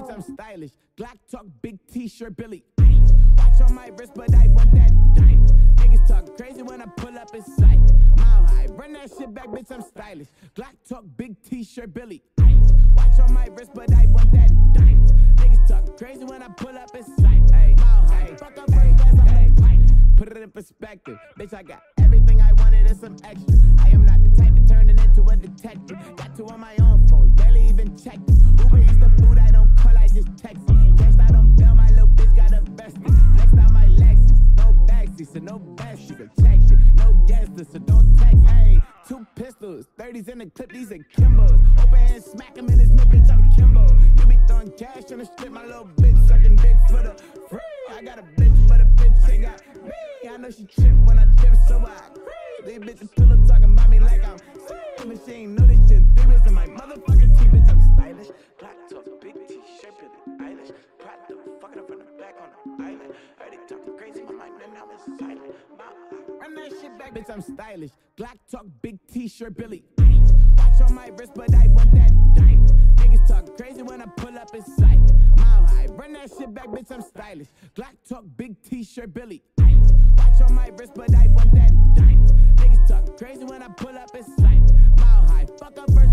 bitch, I'm oh. stylish. Glock talk, big t-shirt, Billie Eilish. Watch on my wrist, but I want that diamond. Niggas talk crazy when I pull up in sight. Mile high, run that shit back, bitch, I'm stylish. Glock talk, big t-shirt, Billie Eilish. Watch on my wrist, but I want that diamond. Niggas talk crazy when I pull up in sight. Ay, mile high, fuck up first class, I'm ay, Put it in perspective, bitch, I got everything I wanted and some extra. I am not the type of turning into so no backseat protection. No gas, so don't text. Hey, two pistols, 30s in the clip, these are Kimbos. Open hand, smack him in his mid, bitch, I'm Kimbo. You be throwing cash on the strip, my little bitch sucking dick for the free. I got a bitch, but a bitch ain't got me. I know she trip when I dip, so I These bitches pillow talking about me like I'm same, but she ain't know this shit. Three bits in my motherfucking teeth, bitch, I'm stylish. Black top, big t-shirt, Billie Eilish. Pride the fuck up from the back on the island. Heard it talking run that shit back, bitch, I'm stylish. Glock talk, big t-shirt, Billie. Watch on my wrist, but I want that diamond. Niggas talk crazy when I pull up in sight. Mile high, run that shit back, bitch, I'm stylish. Glock talk, big t-shirt, Billie. Watch on my wrist, but I want that diamond. Niggas talk crazy when I pull up in sight. Mile high, fuck up first.